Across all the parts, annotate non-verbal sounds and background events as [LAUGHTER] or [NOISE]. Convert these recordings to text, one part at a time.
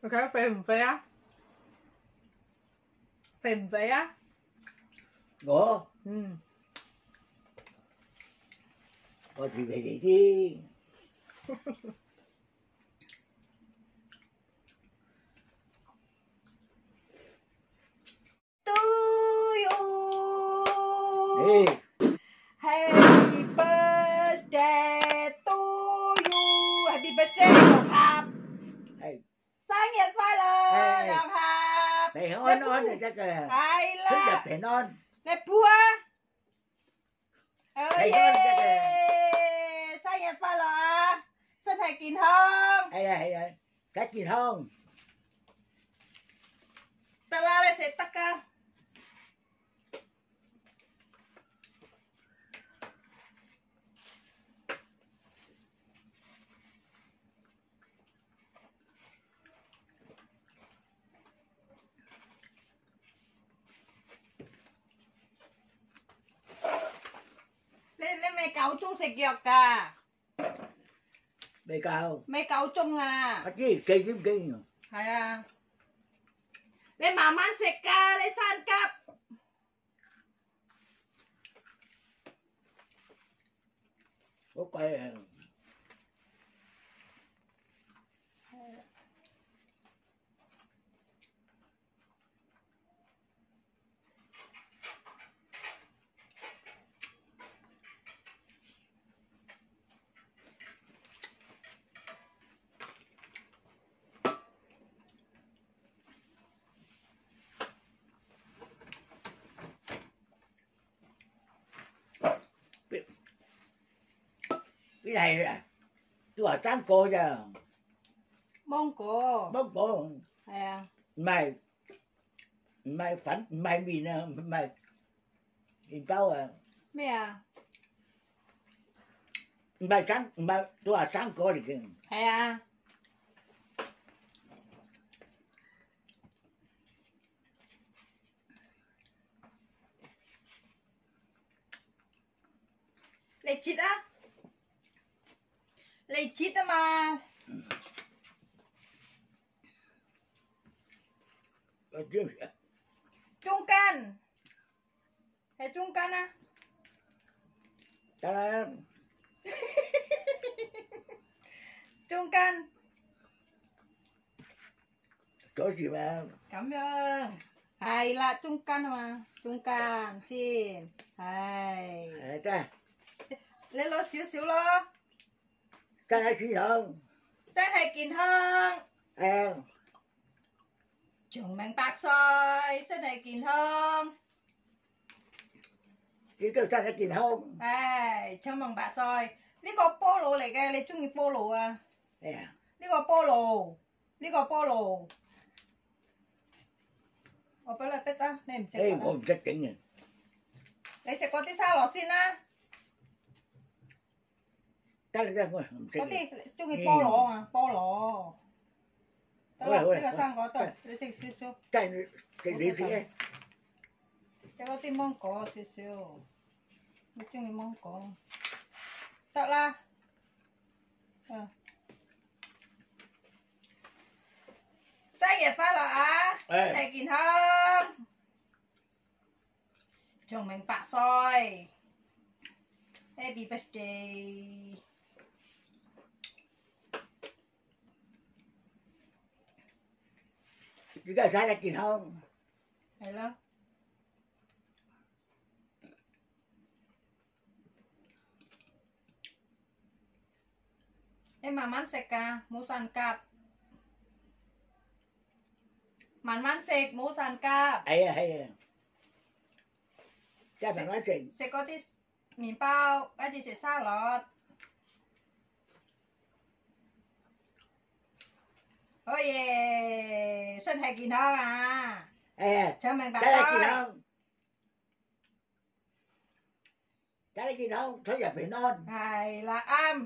你睇肥唔肥啊？肥唔肥啊？我嗯，我條皮嚟啲， chắc là ai là thích đẹp thể non. Sao nhật pha lọ à? sao thầy kín không hay là hay là cách kín không ta sẽ tắc cao giọt cả mấy cậu mấy cậu chung à? À chứ cây chứ cây nhỉ? Hay à. Lấy mà mang xe ca lấy san cặp có quay cái này tôi ở trang cổ giờ mông cổ. Mông cổ. À. mày mày phản mày mình mày in bao à. Mẹ à? Mày à? trang mày tôi ở trang cổ rồi kìa. À? Lechita lấy chít mà. Trung can. Hay trung can à ta [LAUGHS] trung can. Có gì mà cảm ơn. Hay là trung can mà. Trung can xin. Hay. Ta. Lên lô xíu xíu lo ta là gì không 身體健康， à 長命百歲，身體健康， chỉ tôi ta là gì không 唉，長命百歲。呢個菠蘿嚟嘅，你中意菠蘿啊？ à 呢個菠蘿，呢個菠蘿，我俾你逼啦，你唔食 Ê, 啊 tôi không thích chỉnh nè 你食嗰啲沙律先啦， 딸이다 그 어때 저기 볼로 아 볼로 따라 내가 산 거다 그래서 실수 딸이 그리지에 내가 또 먹고 실수 이쪽이 먹고 따라 어 sáng phát là á này kín hơn chồng mình bạ soi. Happy birthday. You guys are like at home. Hello? Em mà man sạch à, mua sàn cạp. Màn man sạch, mua sàn cạp. Ấy à, ấy à. Chắc phải nói chuyện. Sẽ có tí mì bao, cái gì sẽ xa lọt. Ôi thân thể kỳ hơn à? À chào mừng bà cái này kỳ hơn cái này kỳ hơn số giờ bị non. Này là âm.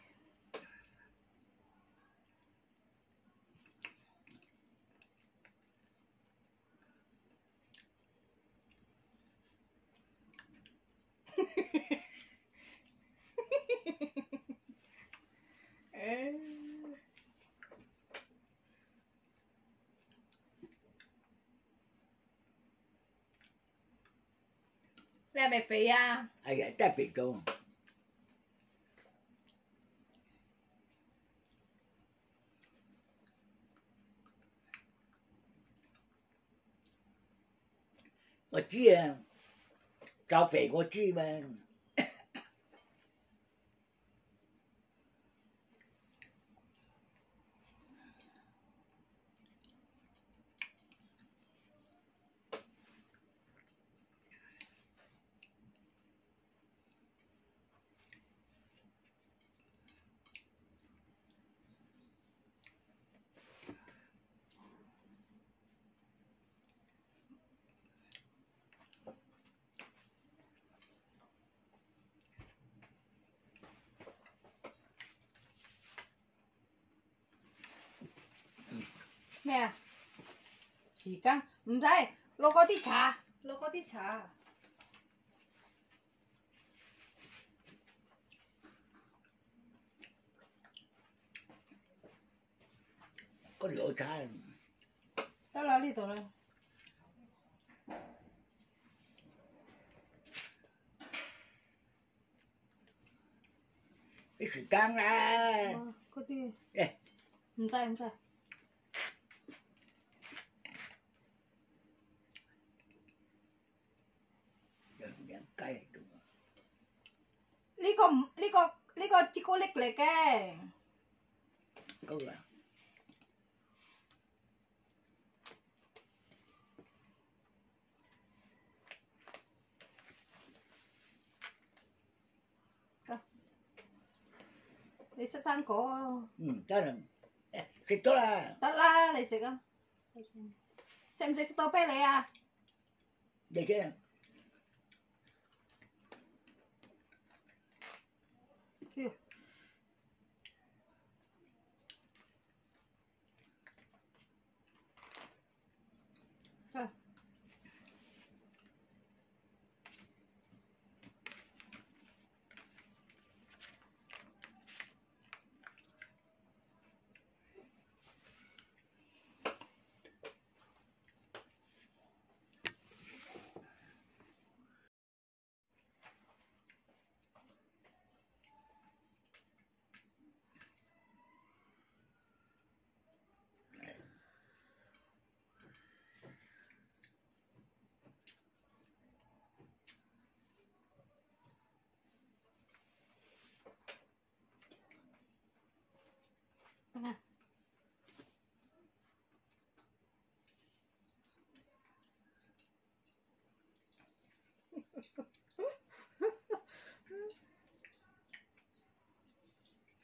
你係咪肥啊？ ai gãy ta phải con có chia tao phải có chi mà咩 nè. Chỉ căng. Không thấy nó có tí trà nó có tí trà có lỗ trà tao là đi tổ rồi cái sự căng ra. Ờ, có tí. Đây. Không tay không tay 古力嚟嘅。 có là 你食生果啊？ ừ chắc là Ê, xịt tốt là 得啦，你食啊。食唔食士多啤梨啊？ để cái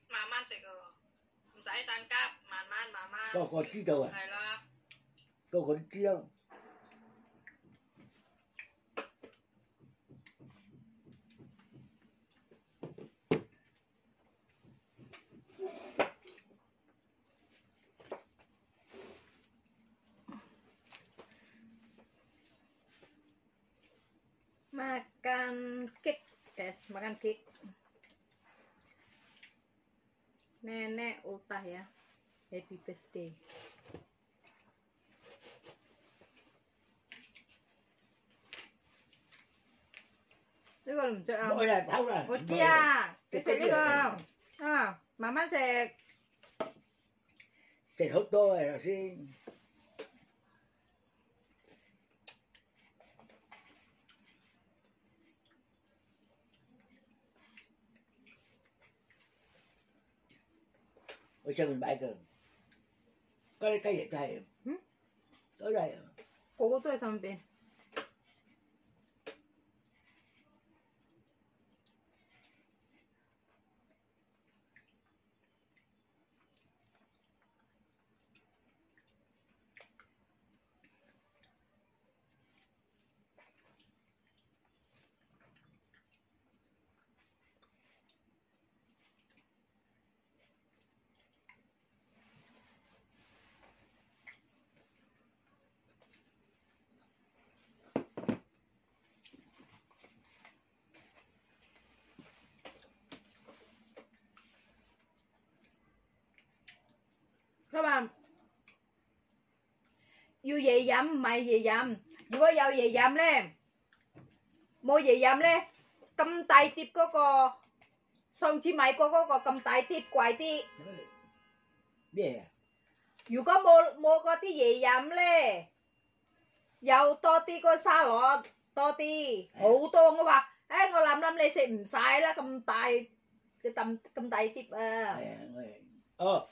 慢慢食喎，唔使散急，慢慢慢慢。 có có chi đâu à 係啦。 có có chi đâu Makan Nenek ultah ya. Happy birthday. Cái con đừng sợ mỗi là thấu là Ủa mỗi chia, là- cái Cái xịt cái cái con. À, mà má xịt. xịt hốt tôi là xin Ôi sao mình bãi cơ Có cái gì thay Ừ? Tới đây à? 그것도 해서 한 배. các bạn. Dù gì dầm mày gì dầm dù có giàu gì dầm lên. Mua gì dầm lên. Cầm tay tiếp có có xong chỉ mày có có có cầm tay tiếp quài tí. Bia dù có mua mua có tí gì dầm lên. Giàu to tí có xa lọ to tí. Hậu to các bạn. Ấy ngồi làm năm lên sẽ không sai là cầm tay. Cái tầm cầm tay tiếp à. Ờ.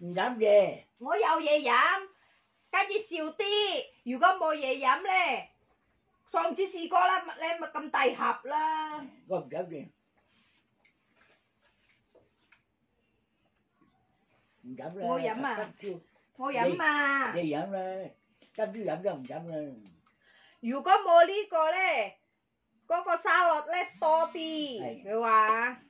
唔饮嘢，我有嘢饮，跟住少啲。如果冇嘢饮咧，上次试过啦，你咪咁大盒啦。我唔饮嘢，唔饮啦。我饮啊今朝我饮嘛。你饮啦，今朝饮就唔饮啦。如果冇呢个咧，嗰、个沙律咧多啲。系佢话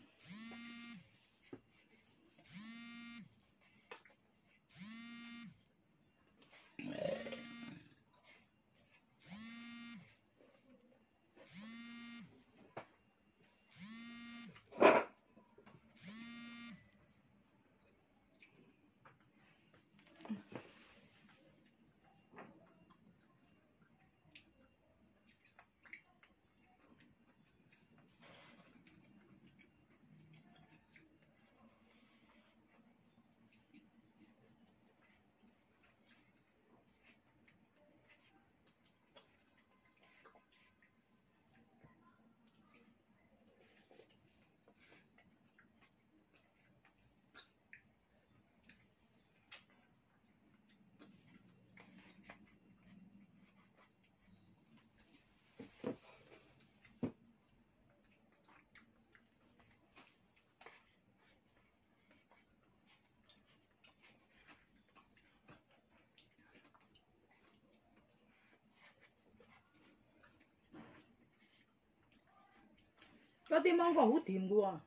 嗰啲芒果好甜嘅喎，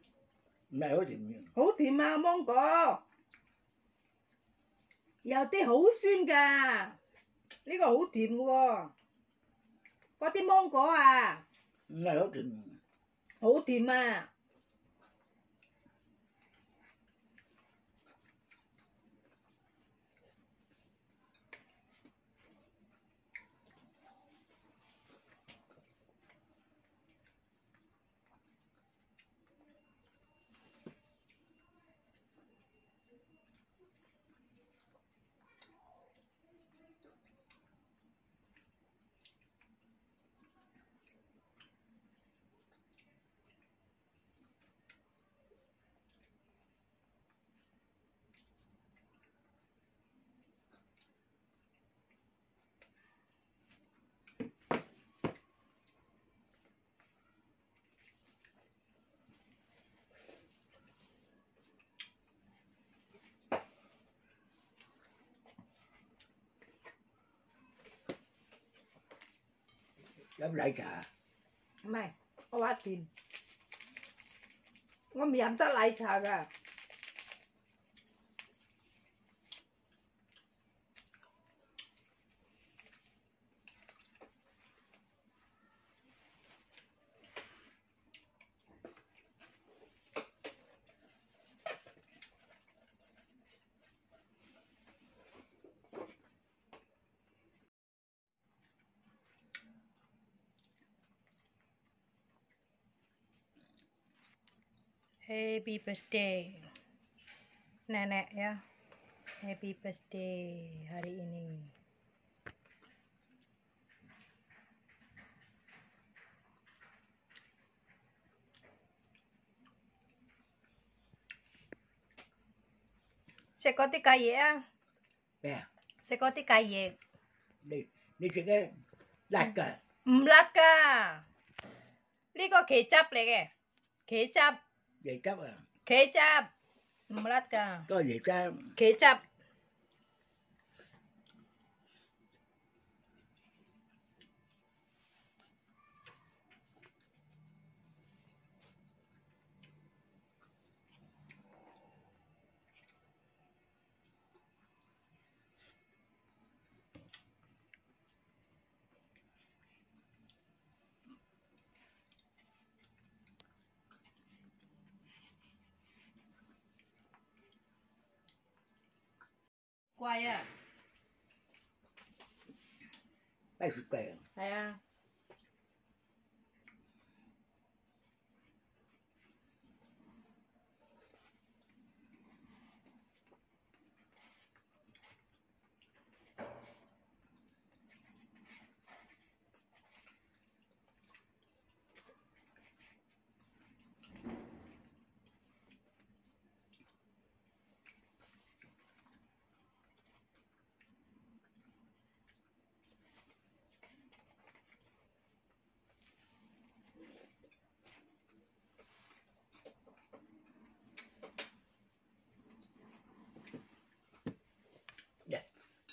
唔係好甜嘅，好甜啊芒果，有啲好酸㗎，呢、個好甜嘅喎，嗰啲芒果啊，唔係好甜。好甜啊！ แล้วไหลจ่าไม่เพราะว่าตินว่ามีอันตรายชากะ Happy birthday nenek ya. Happy birthday hari ini. Sekoti kaye ya. Ya. Sekoti kaye. Ini juga laka. Laka. Ini kok kecap lagi. Kecap. Kecap lah. Kecap. Melat kah? Kau kecap. Kecap. 貴啊，擺雪櫃啊，係啊。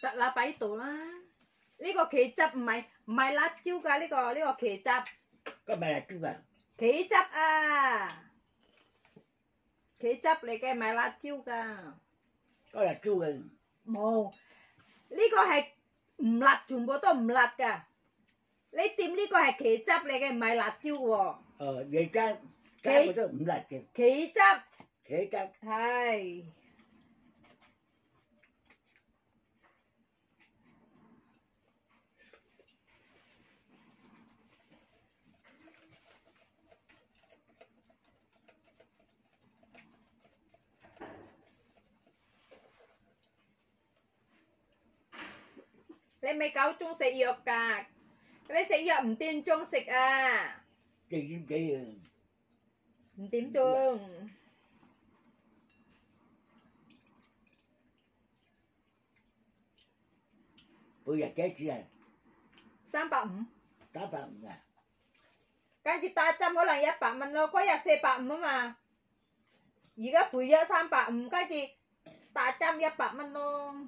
得啦，擺度啦。呢、個茄汁唔係唔係辣椒㗎，呢、個呢、個茄汁，có mày là chú à, 茄汁啊，茄汁嚟嘅，唔係辣椒㗎。 có là chú à, 冇，呢、個係唔辣，全部都唔辣㗎。你掂呢個係茄汁嚟嘅，唔係辣椒喎。 ờ, vậy cha, cha Cái- của tôi cũng là kì, 茄汁 thế cha, 係。 你咪夠鐘食藥㗎？你食藥唔掂鐘食啊？ chị chị chị, 唔點鐘？ bây giờ chết chị à, 三百五， tám phần à, 跟住打針可能一百蚊咯，嗰日四百五啊嘛，而家賠咗三百五，跟住打針一百蚊咯。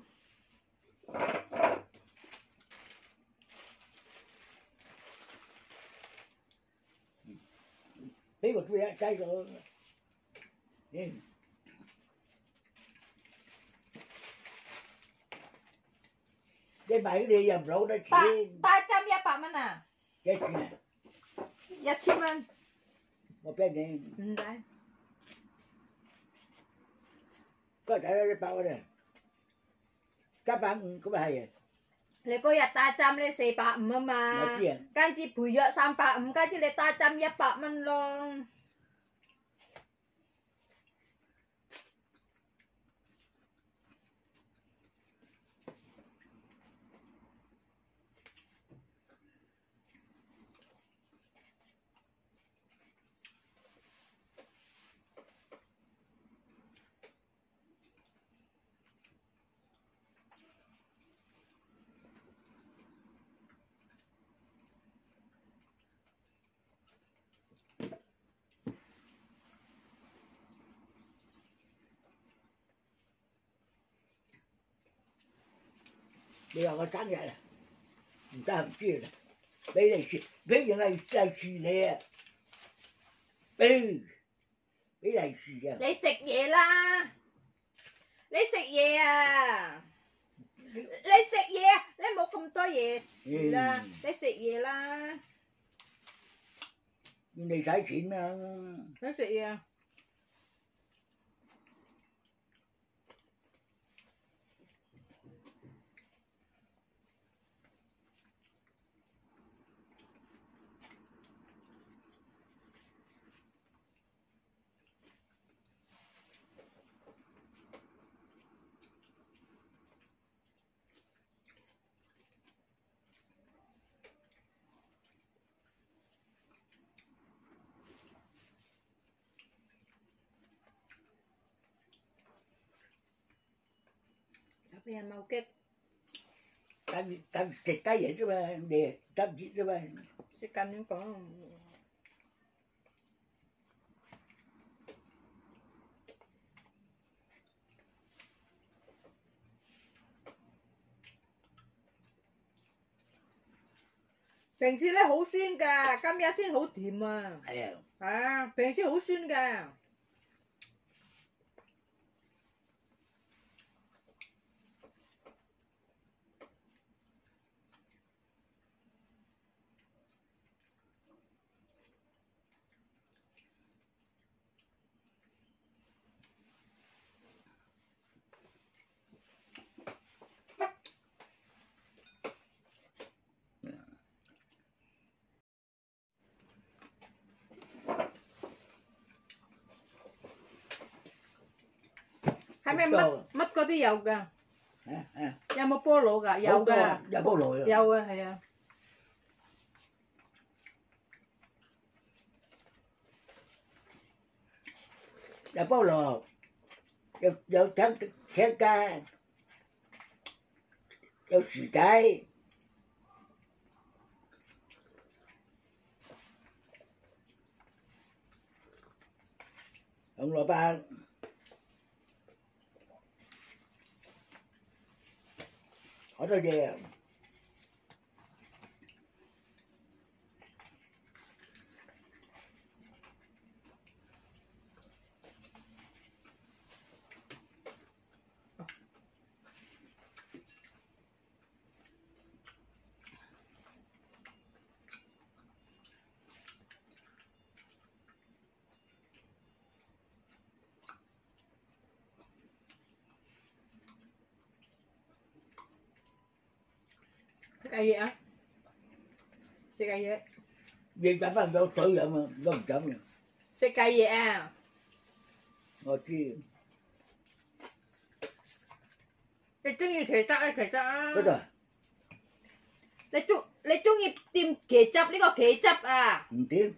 He was reacting to him. Cái bảy đi dầm rổ đó chị. Ta trăm ya bà mà nè. Cái chị nè. Ya chị mà. Một bên này. Ừ, đây. Có thể là bà nè. Các bạn cũng hay vậy. 你嗰日打針咧四百五啊嘛我知啊，跟住賠藥三百五，跟住你打針一百蚊咯。 bây giờ có trắng vậy nè. Người ta không chia nè. Bây giờ chia bây giờ này là chia nè. Bây bây giờ chia nè lấy sạch vậy la. Lấy sạch vậy à. Lấy sạch vậy lấy một không to vậy ừ. là lấy sạch vậy la. Nhưng này trái chuyện mà. Lấy sạch vậy 小朋友冇激 ta ta thịt cái vậy chứ mà để ta thịt chứ mà 食緊點講？平時咧好酸㗎，今日先好甜啊！ 係啊，係啊，平時好酸㗎。 系咪好多乜乜嗰啲有㗎？啊啊，有冇菠萝㗎？有好多㗎，有菠萝啊，有啊，系啊。有菠萝，有有青青鸡，有薯仔，红萝卜， 好 cây gì Kaya. Sa kaya. Việc đã bằng đâu tự lại mà đâu chậm Cây gì kaya. Ngồi kia. Lấy chung gì khởi tắc, khởi tắc. Biết rồi. Lấy chung, lấy chung gì tìm kế chấp, lấy có kế chấp à. Ừ, Không tìm.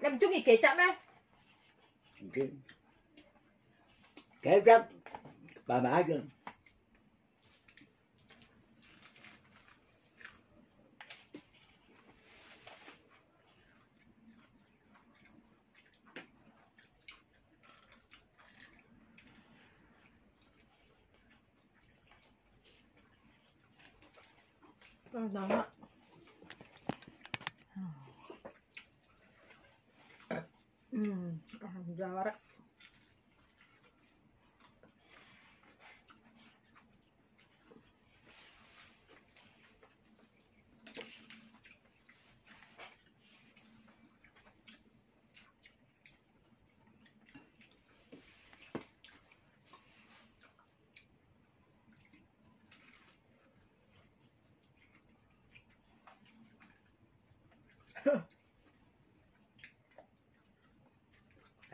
Lấy chung gì kế chấp á. Ừ, Không tìm. Kế chấp, bà bả chưa? Ah, pertama Hmm, jawara.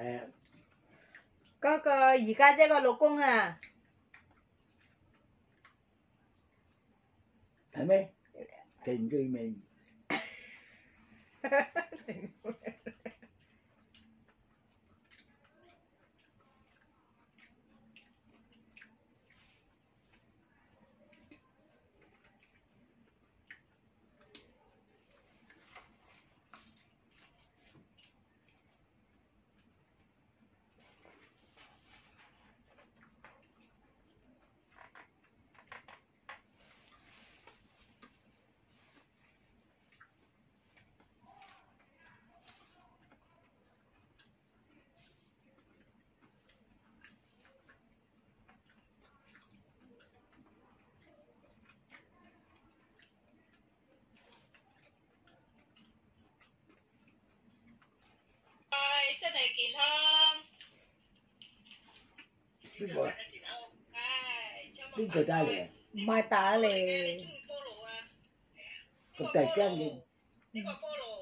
咩？唔掂，茄汁麻麻嘅。嗯，冷啦。嗯，唔咗啦。誒，嗰個而家姐個老公啊，係咩？程最明， này kín không? Biết rồi. Biết rồi ta lệ. Mai ta lệ. Cục tài trang cái Đi có polo.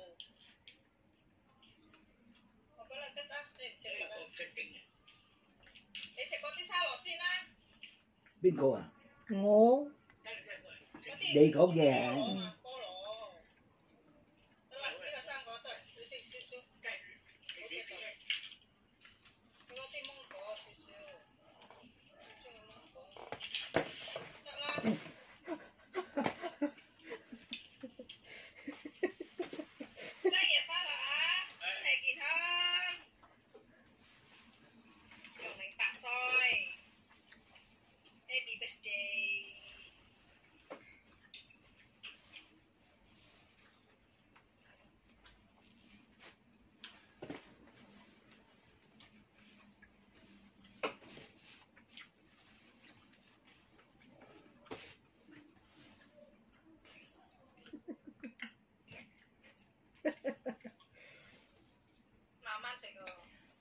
Bên cô à? ngô. Đi khổ về.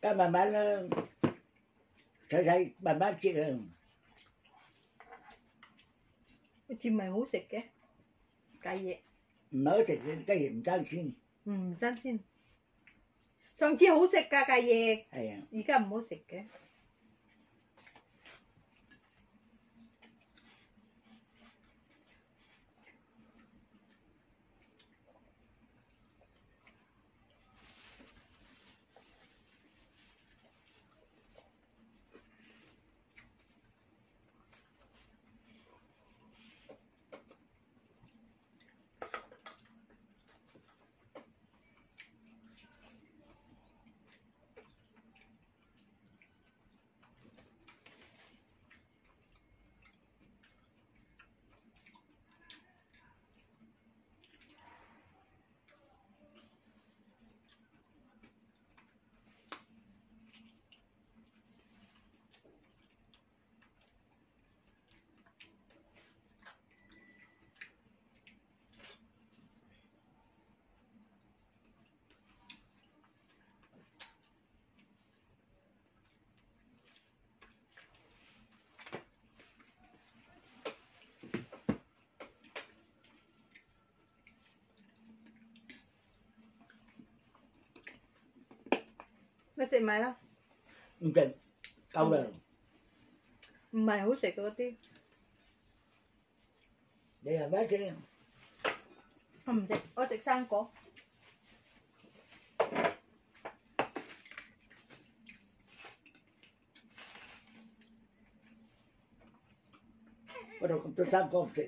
cái慢慢nó thấy thấy慢慢chị cái chim mày hú xịt cái cái gì mới thì cái cái gì trang xin 唔新鮮。上次好食㗎嘅嘢， hay à 而家唔好食嘅。 Nasi malah. Mungkin. Kau dah. Ừ. Mai hút sẽ có tí. Đây là bác kia. Không sẽ, ô sẽ sang có. Bắt đầu tôi sang có không sẽ.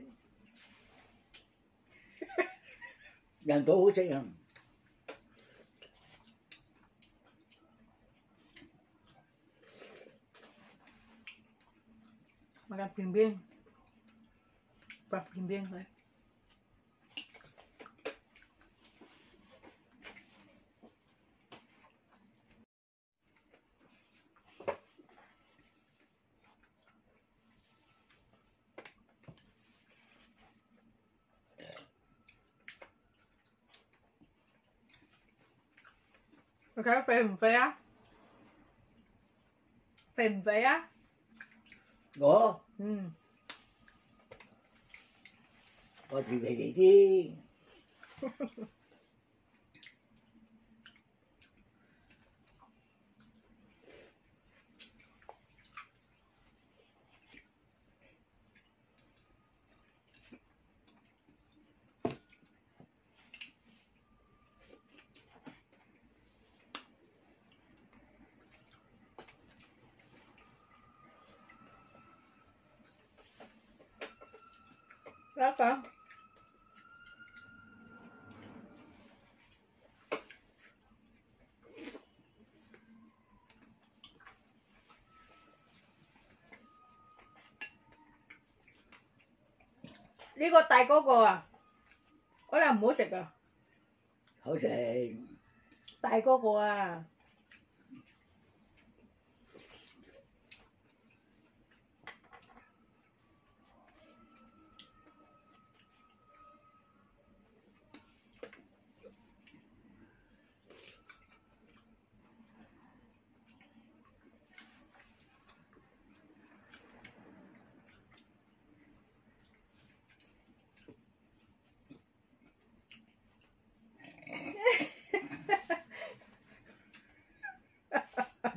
Đàn tố hút sẽ không. makan bimbing bak bimbing thôi Okay, phèn vé Phèn vé ủa, ừ. Rồi thì về vậy đi [LAUGHS] 呢個大嗰個啊，可能唔好食啊， hỏi sẽ 大嗰個啊，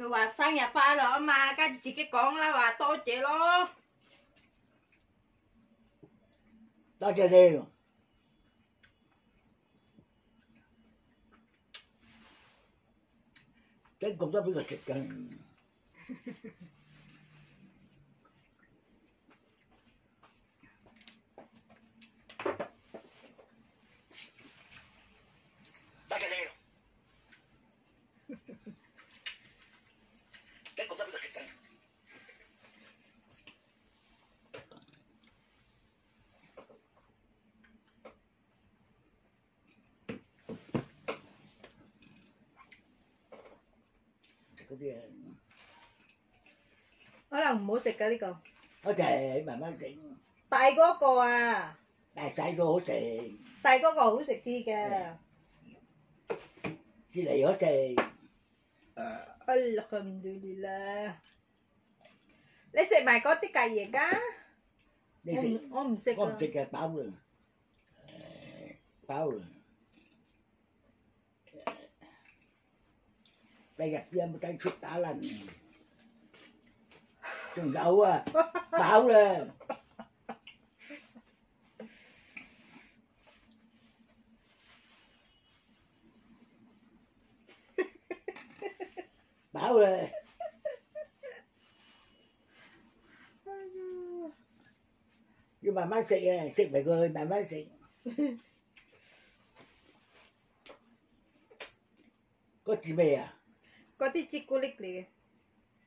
佢话生日快乐啊嘛，跟住自己讲啦，话多谢咯。 đó cho đi cái cũng đó biết có thịt cần [LAUGHS] 食㗎呢个。我就系慢慢整，大嗰个啊，大细个好食，细嗰个好食啲嘅。至嚟好食。诶，Alhamdulillah。你食埋嗰啲鸡翼㗎？我你食唔我唔食啊我唔食。嘅饱啦，诶饱啦。第日有冇带出打 trường đậu à. Bão lên bão lên nhưng mà mang xịn xịn phải gửi bà mang xịn à, có chị về à? Có tí chị cô lịch liền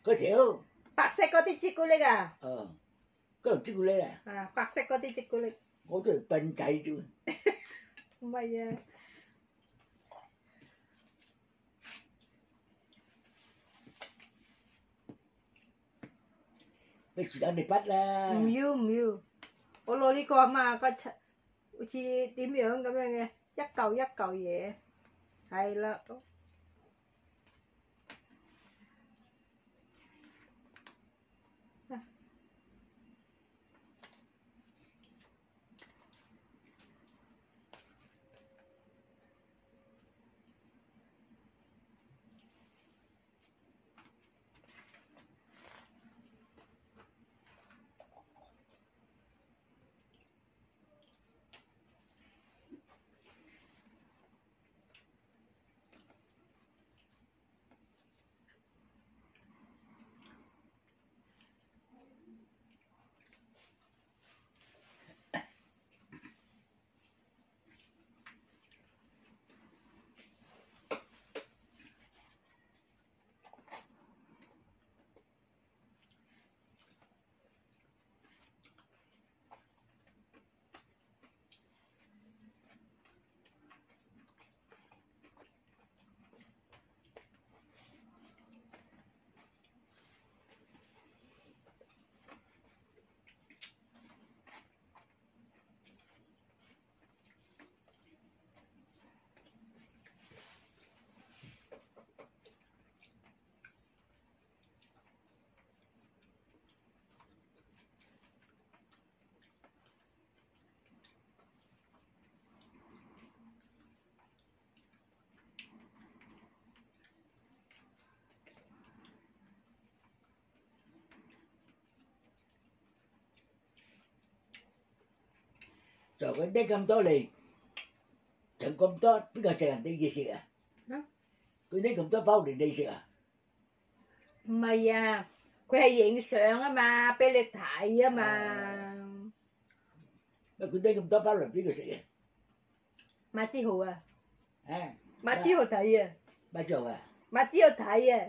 có thể không? 박색 거티 찌꾸레가. 어. 그럼 찌꾸레래. 아, 박색 거티 찌꾸레. 어제 번자이 주. 뭐야. mấy chị đang đi bắt là miu miu ô lô đi con mà có chị tìm hiểu cái này nghe dắt cầu dắt cầu vậy hay là 저건 내 감독이 전검도 누가 저한테 이시야? 그내 감독 bảo để đi Mày à, khoe diện sượng á mà, bê liệt thải á mà. Mà cứ đây cầm tao bao làm cái gì? Mà chi hồ à? À. Mà chi hồ thầy à? Mà chi hồ à? Mà chi hồ thầy à?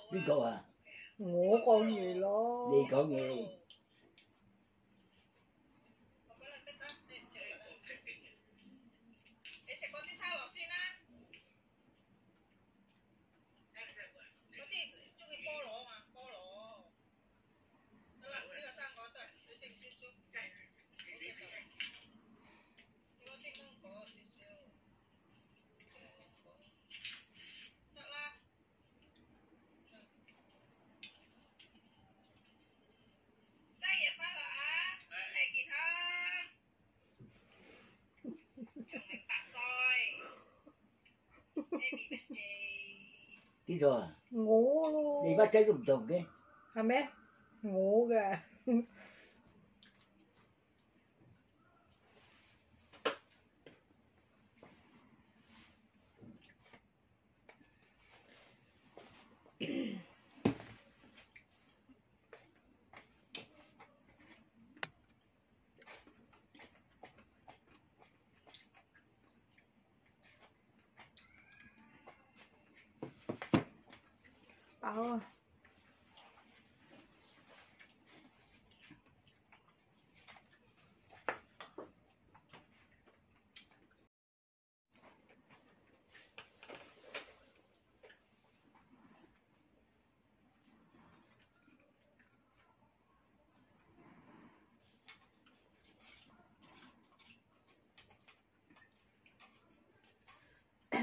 邊個啊？我講嘢咯。你講嘢。 đi rồi ngủ luôn đi bắt trái rụng tùng cái hả mẹ ngủ kìa Bao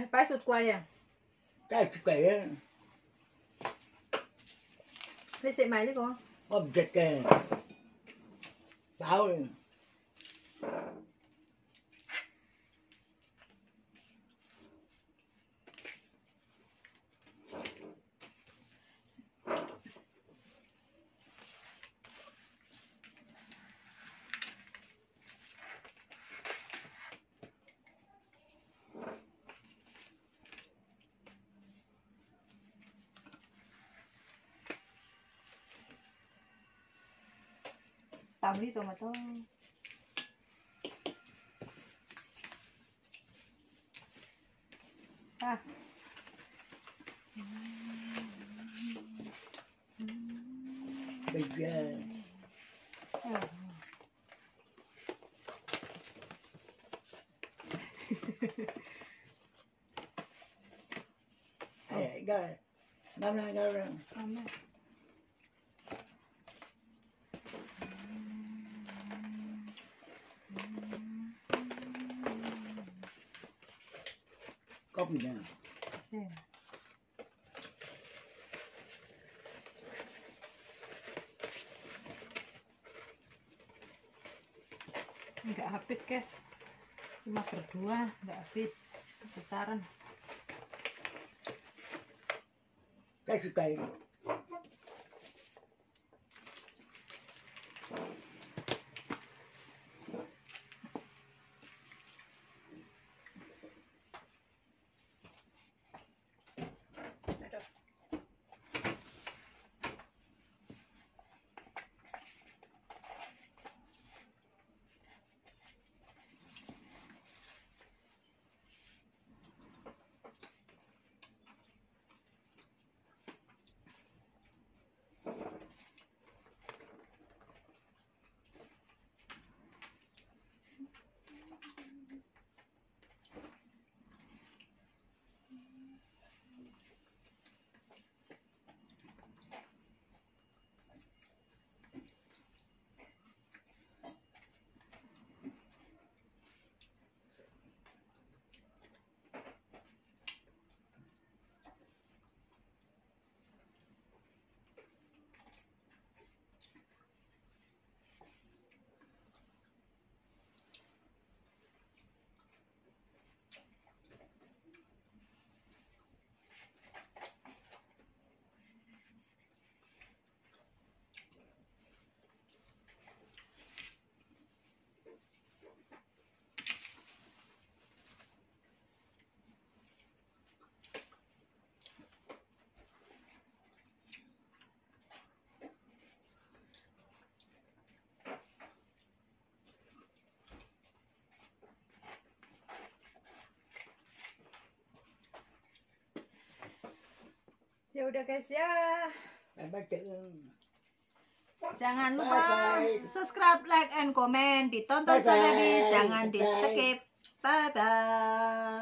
80 quay à? Cái chục cây á. Thế xe máy đấy con? Con chật kìa. Báo rồi Tụi mà to bây giờ à. Hey, got it. Năm nay got it. Không Lapis. Sasaran. Thanks, baby. Ya udah guys ya. Jangan lupa bye. subscribe, like, and comment. Ditonton Bye, sampai habis. Jangan di Bye. skip. Bye bye.